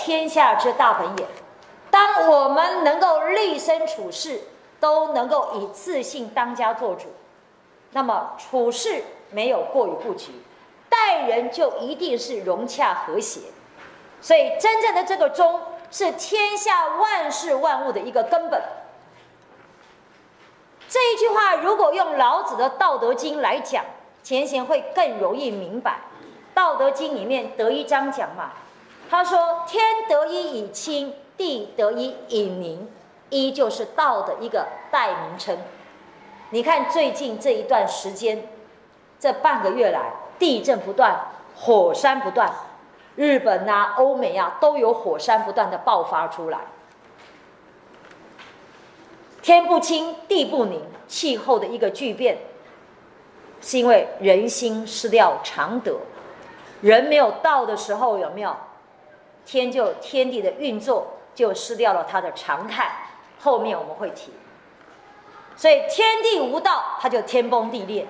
天下之大本也。当我们能够立身处世都能够以自信当家做主，那么处事没有过于布局，待人就一定是融洽和谐。所以，真正的这个忠是天下万事万物的一个根本。这一句话，如果用老子的《道德经》来讲，前贤会更容易明白。《道德经》里面得一章讲嘛，他说：“天得一以清，地得一以宁。”一就是道的一个代名称。你看最近这一段时间，这半个月来，地震不断，火山不断，日本啊、欧美啊都有火山不断的爆发出来。天不清，地不宁，气候的一个巨变，是因为人心失掉常德，人没有道的时候，有没有？天就天地的运作就失掉了它的常态。后面我们会提。所以天地无道，它就天崩地裂。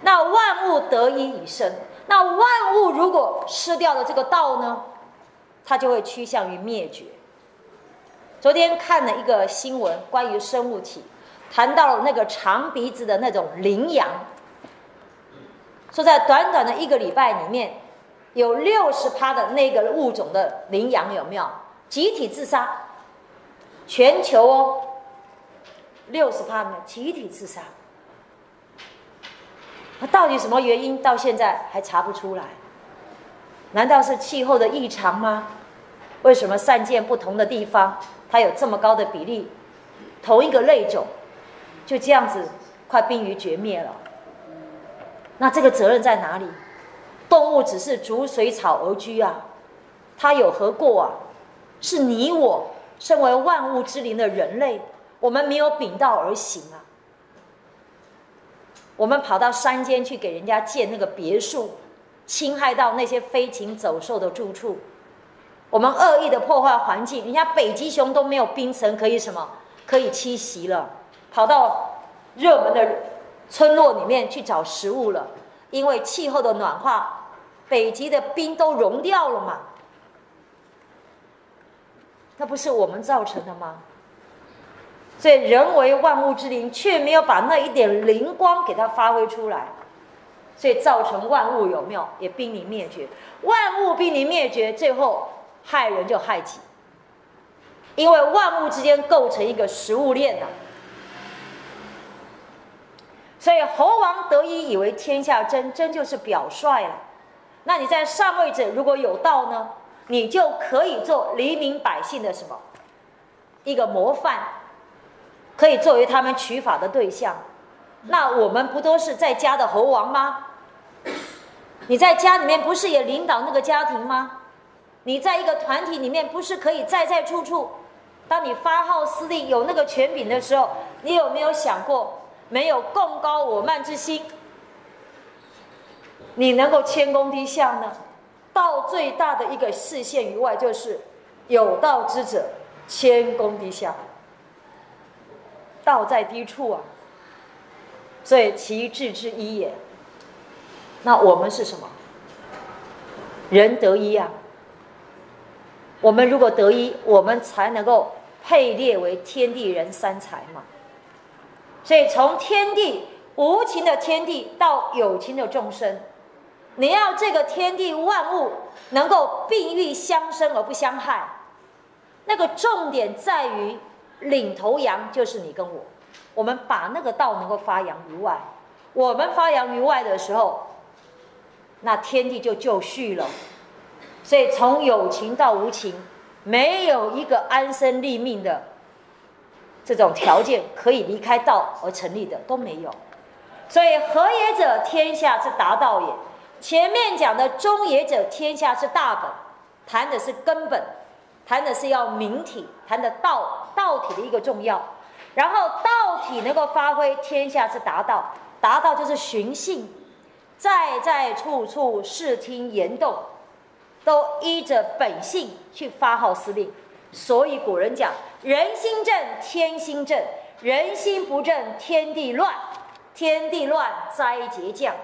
那万物得一以生，那万物如果失掉了这个道呢，它就会趋向于灭绝。昨天看了一个新闻，关于生物体，谈到了那个长鼻子的那种羚羊，说在短短的一个礼拜里面，有六十趴的那个物种的羚羊有没有集体自杀？全球哦，六十趴的集体自杀，那到底什么原因？到现在还查不出来？难道是气候的异常吗？为什么散见不同的地方？它有这么高的比例，同一个类种就这样子快濒于绝灭了。那这个责任在哪里？动物只是逐水草而居啊，它有何过啊？是你我身为万物之灵的人类，我们没有秉道而行啊。我们跑到山间去给人家建那个别墅，侵害到那些飞禽走兽的住处。我们恶意的破坏环境，人家北极熊都没有冰层可以什么可以栖息了，跑到热门的村落里面去找食物了，因为气候的暖化，北极的冰都融掉了嘛，那不是我们造成的吗？所以人为万物之灵，却没有把那一点灵光给它发挥出来，所以造成万物有没有也濒临灭绝？万物濒临灭绝，最后。害人就害己，因为万物之间构成一个食物链呐。所以猴王得一以为天下真，真就是表率了。那你在上位者如果有道呢，你就可以做黎民百姓的什么一个模范，可以作为他们取法的对象。那我们不都是在家的猴王吗？你在家里面不是也领导那个家庭吗？你在一个团体里面，不是可以在在处处？当你发号施令、有那个权柄的时候，你有没有想过，没有共高我慢之心，你能够谦恭低下呢？道最大的一个视线于外，就是有道之者谦恭低下。道在低处啊，所以其志之一也。那我们是什么？人得一啊。我们如果得一，我们才能够配列为天地人三才嘛。所以从天地无情的天地到有情的众生，你要这个天地万物能够并育相生而不相害，那个重点在于领头羊就是你跟我。我们把那个道能够发扬于外，我们发扬于外的时候，那天地就就绪了。所以从有情到无情，没有一个安身立命的这种条件可以离开道而成立的都没有。所以和也者，天下之达道也。前面讲的中也者，天下之大本，谈的是根本，谈的是要明体，谈的道道体的一个重要。然后道体能够发挥天下之达道，达道就是循性，在在处处视听言动。都依着本性去发号施令，所以古人讲“人心正，天心正；人心不正，天地乱；天地乱，灾劫降。”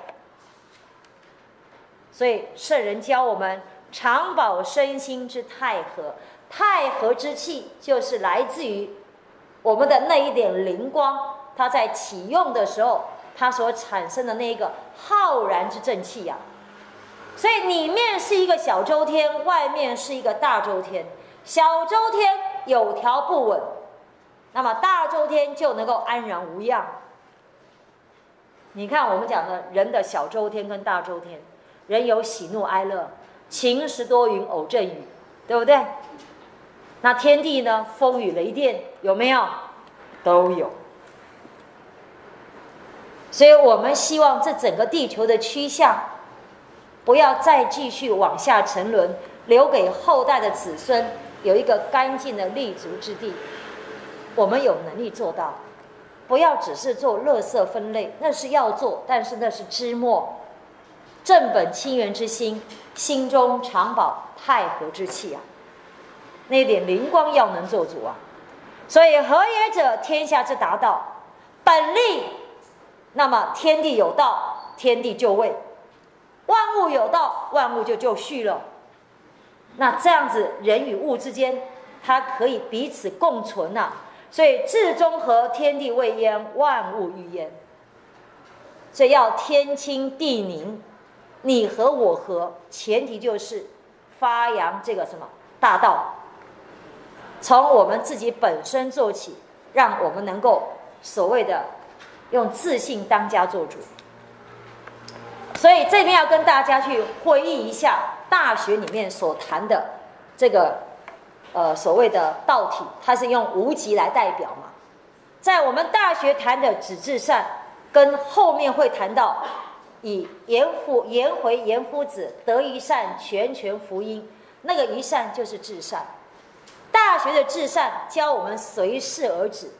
所以圣人教我们常保身心之太和。太和之气就是来自于我们的那一点灵光，它在启用的时候，它所产生的那一个浩然之正气呀。所以里面是一个小周天，外面是一个大周天。小周天有条不紊，那么大周天就能够安然无恙。你看我们讲的人的小周天跟大周天，人有喜怒哀乐，晴时多云偶阵雨，对不对？那天地呢？风雨雷电有没有？都有。所以我们希望这整个地球的趋向，不要再继续往下沉沦，留给后代的子孙有一个干净的立足之地。我们有能力做到，不要只是做垃圾分类，那是要做，但是那是枝末，正本清源之心，心中常保太和之气啊。那点灵光要能做主啊，所以和也者，天下之达道，本立，那么天地有道，天地就位；万物有道，万物就就绪了。那这样子，人与物之间，它可以彼此共存呐。所以至中和，天地未焉，万物欲焉。所以要天清地宁，你和我和，前提就是发扬这个什么大道。从我们自己本身做起，让我们能够所谓的用自信当家做主。所以这边要跟大家去回忆一下大学里面所谈的这个呃所谓的道体，它是用无极来代表嘛。在我们大学谈的止至善，跟后面会谈到以严夫颜回严夫子得一善全权福音，那个一善就是至善。大学的至善教我们随事而止，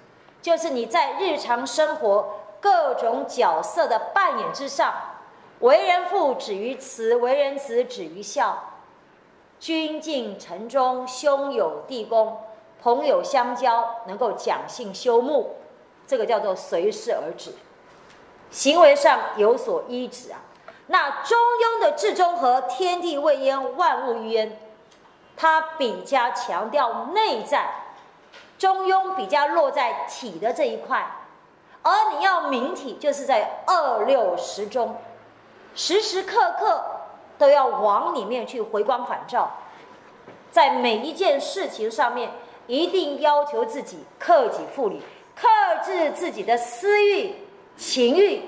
就是你在日常生活各种角色的扮演之上，为人父止于慈，为人子止于孝，君敬臣忠，兄友弟恭，朋友相交能够讲信修睦，这个叫做随事而止，行为上有所依止啊。那中庸的至中和，天地未焉，万物于焉。它比较强调内在，中庸比较落在体的这一块，而你要明体，就是在二六时中，时时刻刻都要往里面去回光返照，在每一件事情上面，一定要求自己克己复礼，克制自己的私欲、情欲，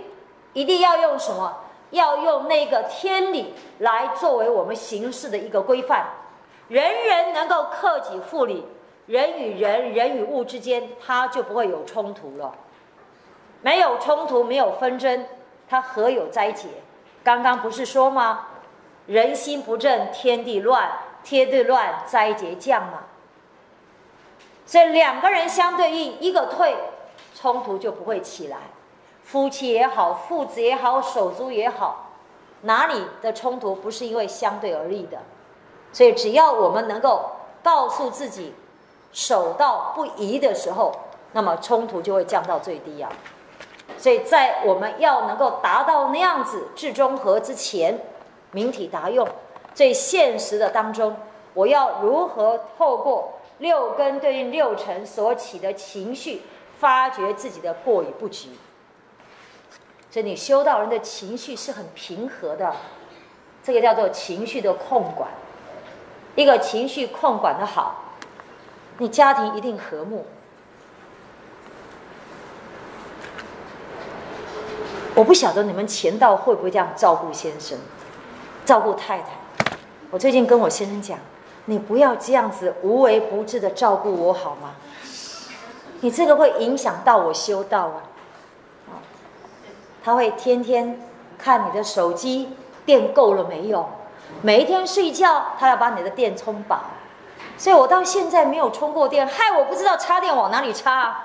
一定要用什么？要用那个天理来作为我们行事的一个规范。人人能够克己复礼，人与人、人与物之间，它就不会有冲突了。没有冲突，没有纷争，它何有灾劫？刚刚不是说吗？人心不正，天地乱，天地乱，灾劫降嘛。所以两个人相对应，一个退，冲突就不会起来。夫妻也好，父子也好，手足也好，哪里的冲突不是因为相对而立的？所以，只要我们能够告诉自己守道不移的时候，那么冲突就会降到最低啊。所以在我们要能够达到那样子至中和之前，明体达用最现实的当中，我要如何透过六根对应六尘所起的情绪，发掘自己的过与不及。所以，你修道人的情绪是很平和的，这个叫做情绪的控管。一个情绪控管的好，你家庭一定和睦。我不晓得你们前道会不会这样照顾先生、照顾太太。我最近跟我先生讲，你不要这样子无微不至的照顾我好吗？你这个会影响到我修道啊！他会天天看你的手机电够了没有。每一天睡觉，他要把你的电充饱，所以我到现在没有充过电，害我不知道插电往哪里插，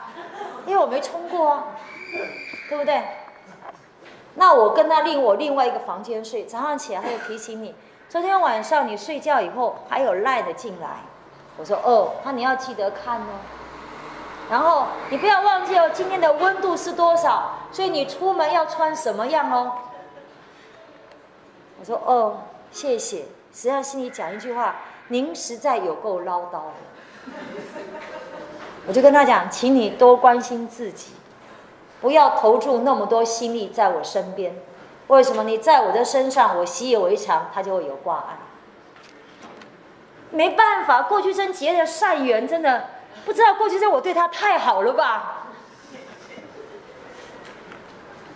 因为我没充过啊，对不对？那我跟他另我另外一个房间睡，早上起来他就提醒你，昨天晚上你睡觉以后还有赖的进来，我说哦，那你要记得看哦，然后你不要忘记哦，今天的温度是多少，所以你出门要穿什么样哦？我说哦。谢谢，实际上心里讲一句话：您实在有够唠叨的。我就跟他讲，请你多关心自己，不要投注那么多心力在我身边。为什么？你在我的身上，我习以为常，他就会有挂碍。没办法，过去生结的善缘，真的不知道过去是我对他太好了吧？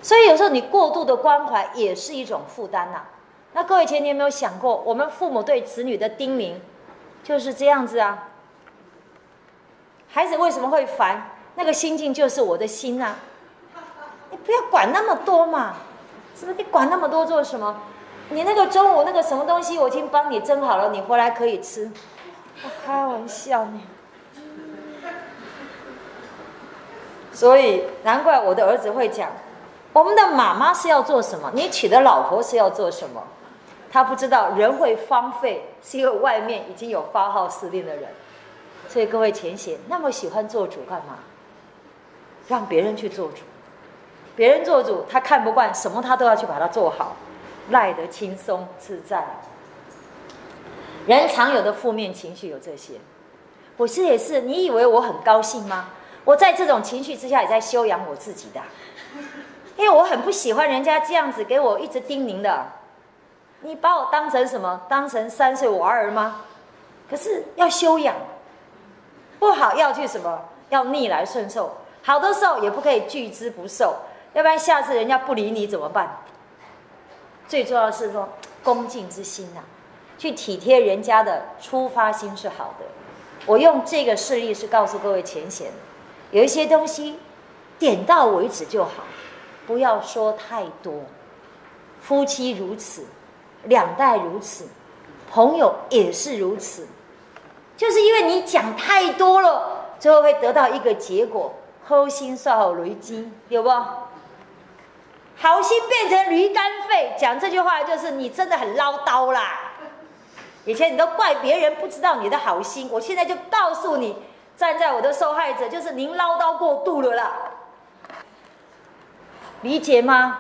所以有时候你过度的关怀也是一种负担呐。那各位前你有没有想过，我们父母对子女的叮咛就是这样子啊？孩子为什么会烦？那个心境就是我的心啊！你不要管那么多嘛，是不是？你管那么多做什么？你那个中午那个什么东西我已经帮你蒸好了，你回来可以吃。我开玩笑呢。所以难怪我的儿子会讲。我们的妈妈是要做什么？你娶的老婆是要做什么？他不知道人会荒废，是因为外面已经有发号施令的人。所以各位前贤那么喜欢做主干嘛？让别人去做主，别人做主他看不惯，什么他都要去把它做好，赖得轻松自在。人常有的负面情绪有这些，我是也是。你以为我很高兴吗？我在这种情绪之下也在修养我自己的。因为我很不喜欢人家这样子给我一直叮咛的，你把我当成什么？当成三岁娃儿吗？可是要修养，不好要去什么？要逆来顺受。好的时候也不可以拒之不受，要不然下次人家不理你怎么办？最重要是说恭敬之心呐，去体贴人家的出发心是好的。我用这个事例是告诉各位前贤，有一些东西点到为止就好。不要说太多，夫妻如此，两代如此，朋友也是如此，就是因为你讲太多了，最后会得到一个结果：好心算好驴筋，有不？好心变成驴肝肺，讲这句话就是你真的很唠叨啦。以前你都怪别人不知道你的好心，我现在就告诉你，站在我的受害者，就是您唠叨过度了啦。理解吗？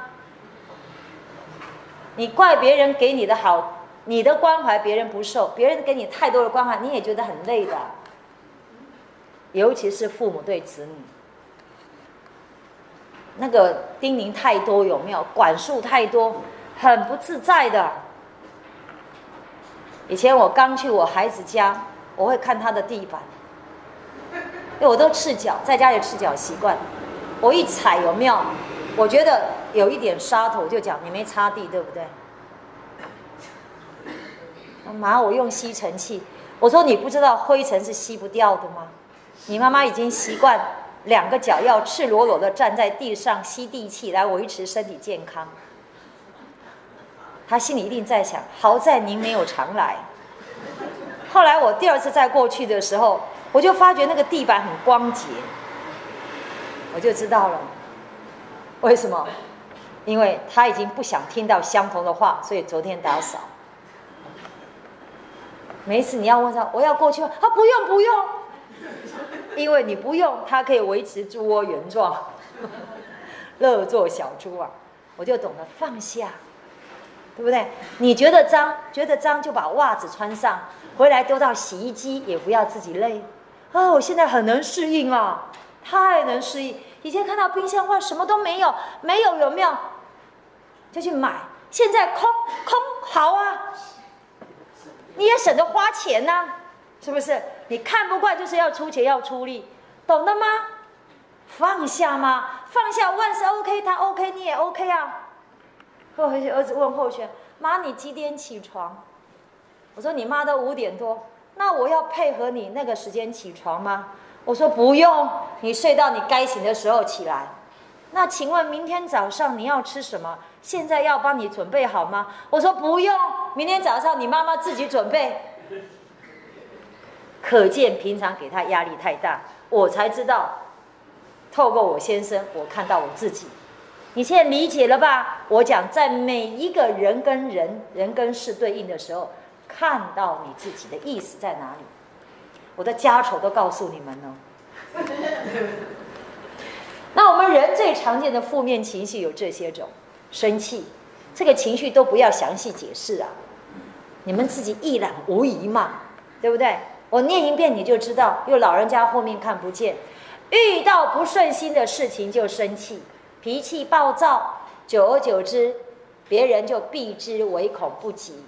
你怪别人给你的好，你的关怀别人不受，别人给你太多的关怀，你也觉得很累的。尤其是父母对子女，那个叮咛太多，有没有？管束太多，很不自在的。以前我刚去我孩子家，我会看他的地板，因为我都赤脚，在家里赤脚习惯，我一踩有没有？我觉得有一点沙头，就讲你没擦地，对不对？妈我用吸尘器，我说你不知道灰尘是吸不掉的吗？你妈妈已经习惯两个脚要赤裸裸的站在地上吸地气来维持身体健康。他心里一定在想：好在您没有常来。后来我第二次再过去的时候，我就发觉那个地板很光洁，我就知道了。为什么？因为他已经不想听到相同的话，所以昨天打扫。没事，你要问他，我要过去吗？他不用，不用，因为你不用，他可以维持猪窝原状，乐做小猪啊！我就懂得放下，对不对？你觉得脏，觉得脏就把袜子穿上，回来丢到洗衣机，也不要自己累。哦，我现在很能适应啊，太能适应。以前看到冰箱话什么都没有，没有有没有，就去买。现在空空好啊，你也省得花钱呐，是不是？你看不惯就是要出钱要出力，懂了吗？放下吗？放下万事 OK，他 OK 你也 OK 啊。后回去儿子问后轩：“妈，你几点起床？”我说：“你妈都五点多，那我要配合你那个时间起床吗？”我说不用，你睡到你该醒的时候起来。那请问明天早上你要吃什么？现在要帮你准备好吗？我说不用，明天早上你妈妈自己准备。可见平常给他压力太大，我才知道，透过我先生，我看到我自己。你现在理解了吧？我讲在每一个人跟人、人跟事对应的时候，看到你自己的意思在哪里。我的家丑都告诉你们了。那我们人最常见的负面情绪有这些种：生气，这个情绪都不要详细解释啊。你们自己一览无遗嘛，对不对？我念一遍你就知道。因为老人家后面看不见，遇到不顺心的事情就生气，脾气暴躁，久而久之，别人就避之唯恐不及，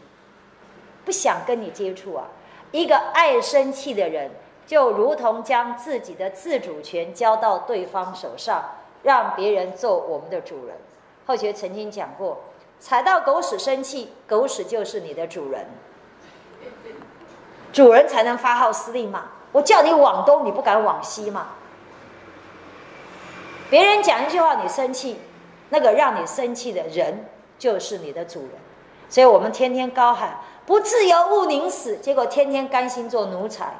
不想跟你接触啊。一个爱生气的人，就如同将自己的自主权交到对方手上，让别人做我们的主人。后学曾经讲过。踩到狗屎生气，狗屎就是你的主人，主人才能发号施令嘛。我叫你往东，你不敢往西嘛。别人讲一句话，你生气，那个让你生气的人就是你的主人。所以我们天天高喊“不自由勿宁死”，结果天天甘心做奴才。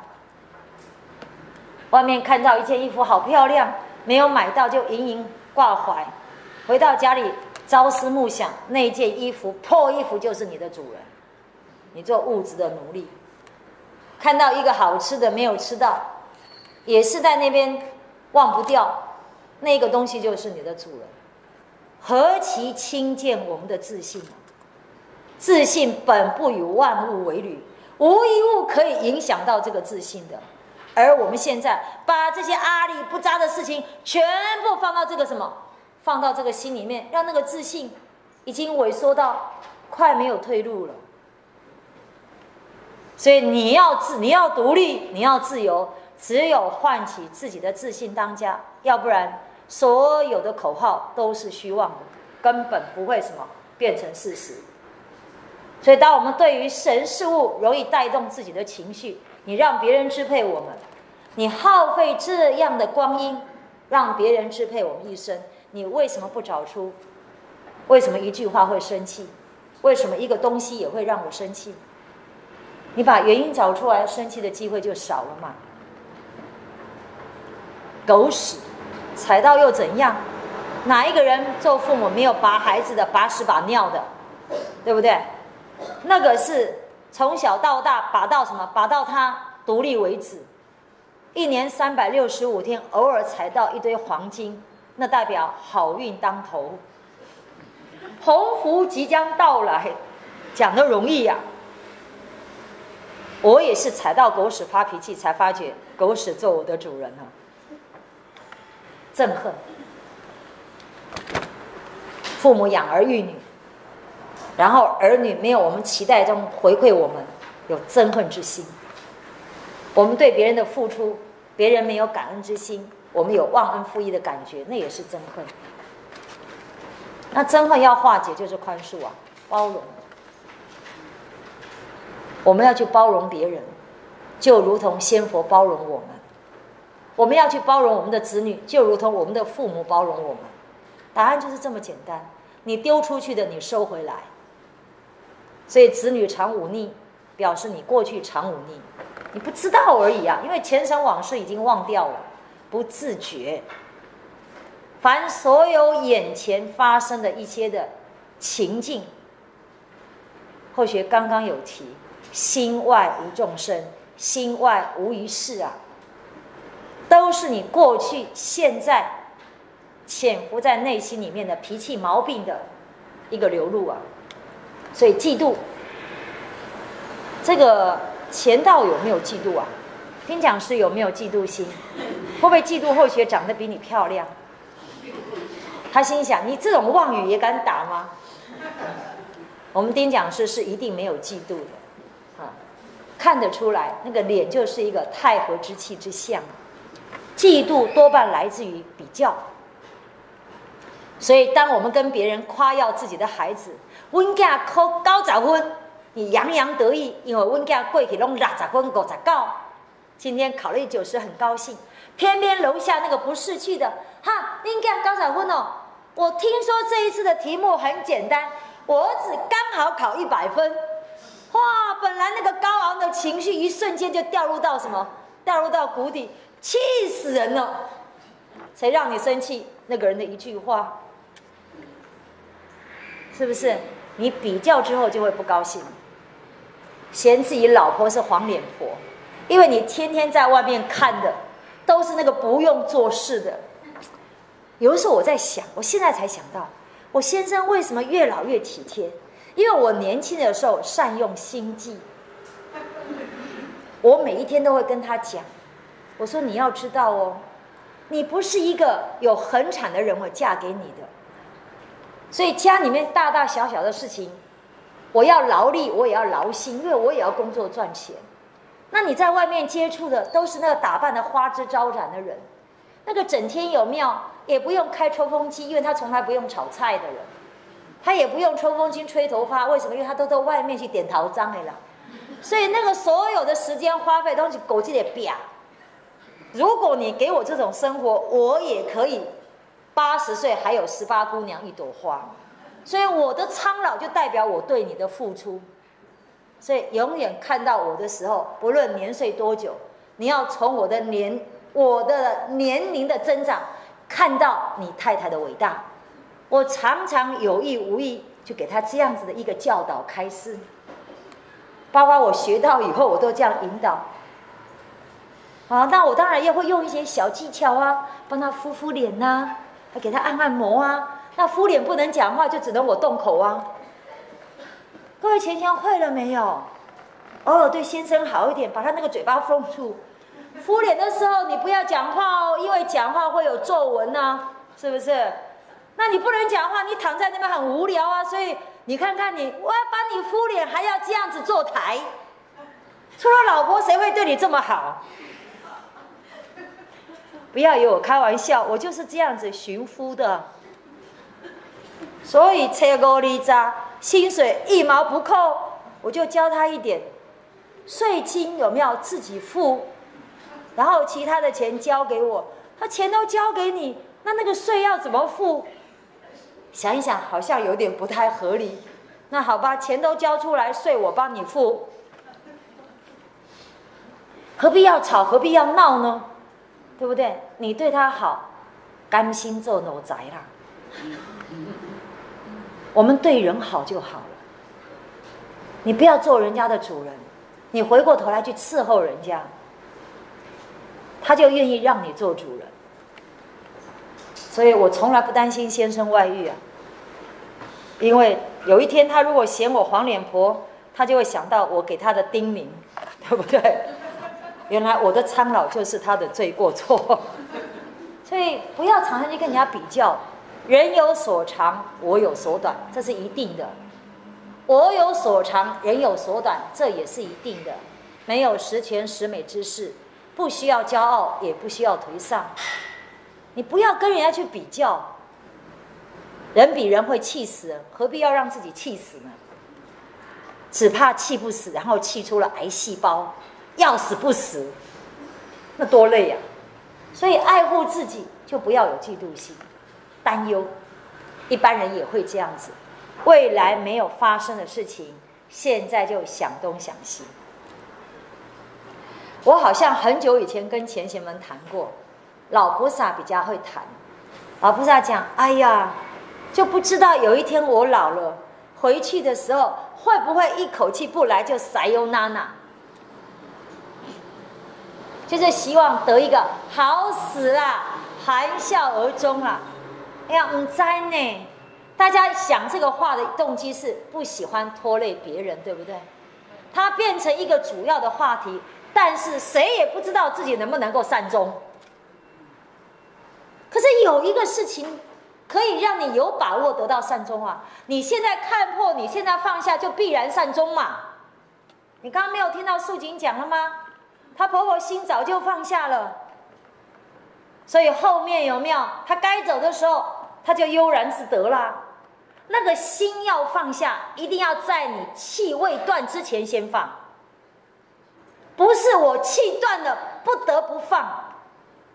外面看到一件衣服好漂亮，没有买到就盈盈挂怀，回到家里。朝思暮想，那件衣服破衣服就是你的主人，你做物质的奴隶。看到一个好吃的没有吃到，也是在那边忘不掉，那个东西就是你的主人。何其轻贱我们的自信！自信本不与万物为侣，无一物可以影响到这个自信的。而我们现在把这些阿里不扎的事情全部放到这个什么？放到这个心里面，让那个自信已经萎缩到快没有退路了。所以你要自，你要独立，你要自由，只有唤起自己的自信当家，要不然所有的口号都是虚妄的，根本不会什么变成事实。所以，当我们对于神事物容易带动自己的情绪，你让别人支配我们，你耗费这样的光阴，让别人支配我们一生。你为什么不找出？为什么一句话会生气？为什么一个东西也会让我生气？你把原因找出来，生气的机会就少了嘛。狗屎，踩到又怎样？哪一个人做父母没有拔孩子的、拔屎把尿的，对不对？那个是从小到大把到什么？把到他独立为止。一年三百六十五天，偶尔踩到一堆黄金。那代表好运当头，鸿福即将到来，讲的容易呀。我也是踩到狗屎发脾气，才发觉狗屎做我的主人了，憎恨。父母养儿育女，然后儿女没有我们期待中回馈我们，有憎恨之心。我们对别人的付出，别人没有感恩之心。我们有忘恩负义的感觉，那也是憎恨。那憎恨要化解，就是宽恕啊，包容。我们要去包容别人，就如同仙佛包容我们；我们要去包容我们的子女，就如同我们的父母包容我们。答案就是这么简单。你丢出去的，你收回来。所以子女常忤逆，表示你过去常忤逆，你不知道而已啊。因为前尘往事已经忘掉了。不自觉，凡所有眼前发生的一些的情境，或许刚刚有提，心外无众生，心外无一事啊，都是你过去、现在潜伏在内心里面的脾气毛病的一个流露啊。所以嫉妒，这个钱道有没有嫉妒啊？听讲师有没有嫉妒心？会不会嫉妒后学长得比你漂亮？他心想：你这种妄语也敢打吗？我们丁讲师是一定没有嫉妒的，啊，看得出来，那个脸就是一个太和之气之相。嫉妒多半来自于比较，所以当我们跟别人夸耀自己的孩子，温家考高十分，你洋洋得意，因为温家过去拢六十分、五十九，今天考了九十，很高兴。偏偏楼下那个不识趣的，哈，应该高彩分哦。我听说这一次的题目很简单，我儿子刚好考一百分，哇！本来那个高昂的情绪一瞬间就掉入到什么？掉入到谷底，气死人了。谁让你生气？那个人的一句话，是不是？你比较之后就会不高兴，嫌自己老婆是黄脸婆，因为你天天在外面看的。都是那个不用做事的。有的时候我在想，我现在才想到，我先生为什么越老越体贴？因为我年轻的时候善用心计，我每一天都会跟他讲，我说你要知道哦，你不是一个有很产的人会嫁给你的，所以家里面大大小小的事情，我要劳力，我也要劳心，因为我也要工作赚钱。那你在外面接触的都是那个打扮的花枝招展的人，那个整天有庙也不用开抽风机，因为他从来不用炒菜的人，他也不用抽风机吹头发，为什么？因为他都到外面去点桃章的啦。所以那个所有的时间花费都是狗鸡的表。如果你给我这种生活，我也可以八十岁还有十八姑娘一朵花。所以我的苍老就代表我对你的付出。所以永远看到我的时候，不论年岁多久，你要从我的年我的年龄的增长，看到你太太的伟大。我常常有意无意就给他这样子的一个教导开示，包括我学到以后，我都这样引导。啊，那我当然也会用一些小技巧啊，帮他敷敷脸呐，还给他按按摩啊。那敷脸不能讲话，就只能我动口啊。各位钱钱会了没有？偶哦，对先生好一点，把他那个嘴巴封住。敷脸的时候你不要讲话哦，因为讲话会有皱纹呐，是不是？那你不能讲话，你躺在那边很无聊啊。所以你看看你，我要帮你敷脸，还要这样子坐台。除了老婆，谁会对你这么好？不要以为我开玩笑，我就是这样子寻夫的。所以车五里渣。薪水一毛不扣，我就教他一点，税金有没有自己付，然后其他的钱交给我，他钱都交给你，那那个税要怎么付？想一想，好像有点不太合理。那好吧，钱都交出来，税我帮你付，何必要吵，何必要闹呢？对不对？你对他好，甘心做奴才啦。我们对人好就好了，你不要做人家的主人，你回过头来去伺候人家，他就愿意让你做主人。所以我从来不担心先生外遇啊，因为有一天他如果嫌我黄脸婆，他就会想到我给他的叮咛，对不对？原来我的苍老就是他的罪过错，所以不要常常去跟人家比较。人有所长，我有所短，这是一定的。我有所长，人有所短，这也是一定的。没有十全十美之事，不需要骄傲，也不需要颓丧。你不要跟人家去比较，人比人会气死，何必要让自己气死呢？只怕气不死，然后气出了癌细胞，要死不死，那多累呀！所以爱护自己，就不要有嫉妒心。担忧，一般人也会这样子。未来没有发生的事情，现在就想东想西。我好像很久以前跟前贤们谈过，老菩萨比较会谈。老菩萨讲：“哎呀，就不知道有一天我老了，回去的时候会不会一口气不来就塞优娜娜？就是希望得一个好死啦，含笑而终啦。”哎呀，唔在呢！大家想这个话的动机是不喜欢拖累别人，对不对？它变成一个主要的话题，但是谁也不知道自己能不能够善终。可是有一个事情可以让你有把握得到善终啊！你现在看破，你现在放下，就必然善终嘛！你刚刚没有听到素锦讲了吗？她婆婆心早就放下了，所以后面有没有？她该走的时候。他就悠然自得啦。那个心要放下，一定要在你气未断之前先放。不是我气断了不得不放，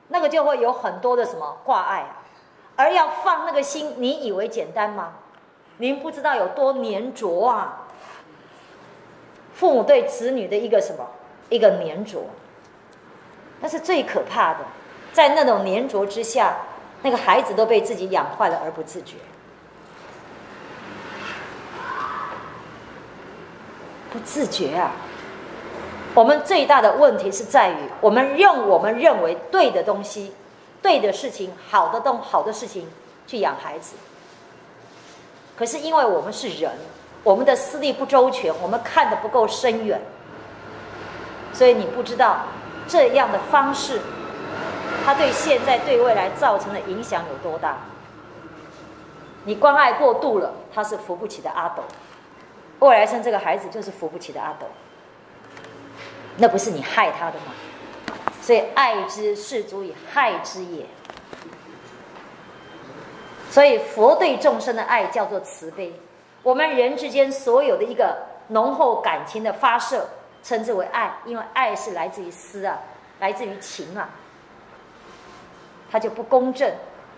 那个就会有很多的什么挂碍啊。而要放那个心，你以为简单吗？您不知道有多粘着啊。父母对子女的一个什么一个粘着，那是最可怕的。在那种粘着之下。那个孩子都被自己养坏了而不自觉，不自觉啊！我们最大的问题是在于，我们用我们认为对的东西、对的事情、好的东好的事情去养孩子，可是因为我们是人，我们的思虑不周全，我们看的不够深远，所以你不知道这样的方式，它对现在、对未来造成的影响有多大。你关爱过度了，他是扶不起的阿斗。未来生这个孩子就是扶不起的阿斗，那不是你害他的吗？所以爱之是足以害之也。所以佛对众生的爱叫做慈悲，我们人之间所有的一个浓厚感情的发射，称之为爱，因为爱是来自于思啊，来自于情啊，它就不公正，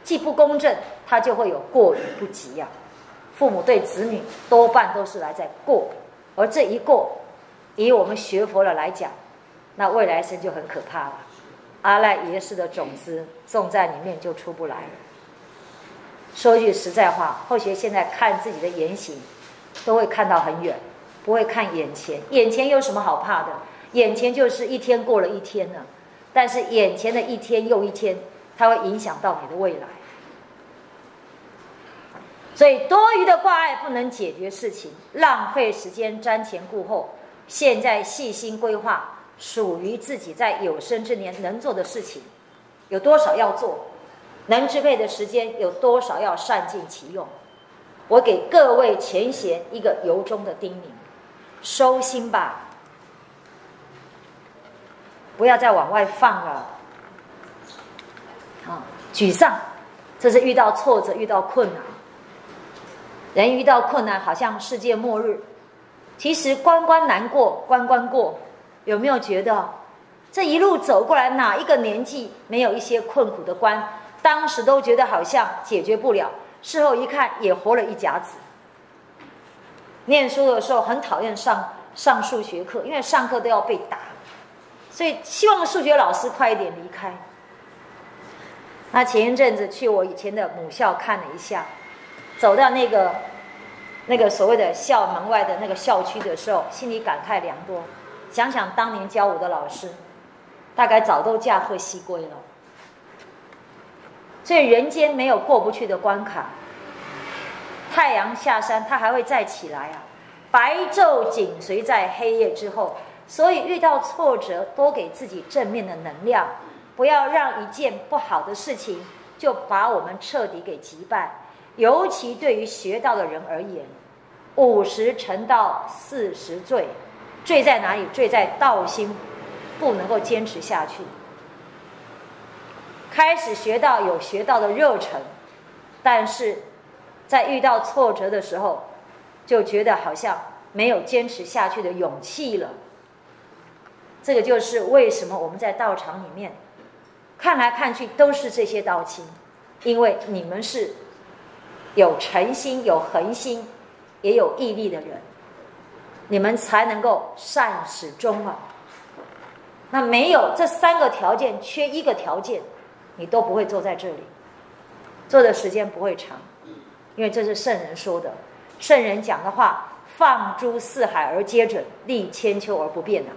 既不公正，它就会有过与不及呀。父母对子女多半都是来在过，而这一过，以我们学佛的来讲，那未来生就很可怕了。阿赖耶识的种子种在里面就出不来。说句实在话，后学现在看自己的言行，都会看到很远，不会看眼前。眼前有什么好怕的？眼前就是一天过了一天了，但是眼前的一天又一天，它会影响到你的未来。所以多余的挂碍不能解决事情，浪费时间瞻前顾后。现在细心规划属于自己在有生之年能做的事情，有多少要做，能支配的时间有多少要善尽其用。我给各位前贤一个由衷的叮咛：收心吧，不要再往外放了。啊，沮丧，这是遇到挫折，遇到困难。人遇到困难，好像世界末日。其实关关难过关关过，有没有觉得这一路走过来，哪一个年纪没有一些困苦的关？当时都觉得好像解决不了，事后一看也活了一甲子。念书的时候很讨厌上上数学课，因为上课都要被打，所以希望数学老师快一点离开。那前一阵子去我以前的母校看了一下。走到那个那个所谓的校门外的那个校区的时候，心里感慨良多。想想当年教我的老师，大概早都驾鹤西归了。所以人间没有过不去的关卡。太阳下山，它还会再起来啊！白昼紧随在黑夜之后。所以遇到挫折，多给自己正面的能量，不要让一件不好的事情就把我们彻底给击败。尤其对于学道的人而言，五十成道，四十罪，罪在哪里？罪在道心不能够坚持下去。开始学道有学道的热忱，但是在遇到挫折的时候，就觉得好像没有坚持下去的勇气了。这个就是为什么我们在道场里面看来看去都是这些道亲，因为你们是。有诚心、有恒心、也有毅力的人，你们才能够善始终啊。那没有这三个条件，缺一个条件，你都不会坐在这里，坐的时间不会长，因为这是圣人说的。圣人讲的话，放诸四海而皆准，立千秋而不变啊。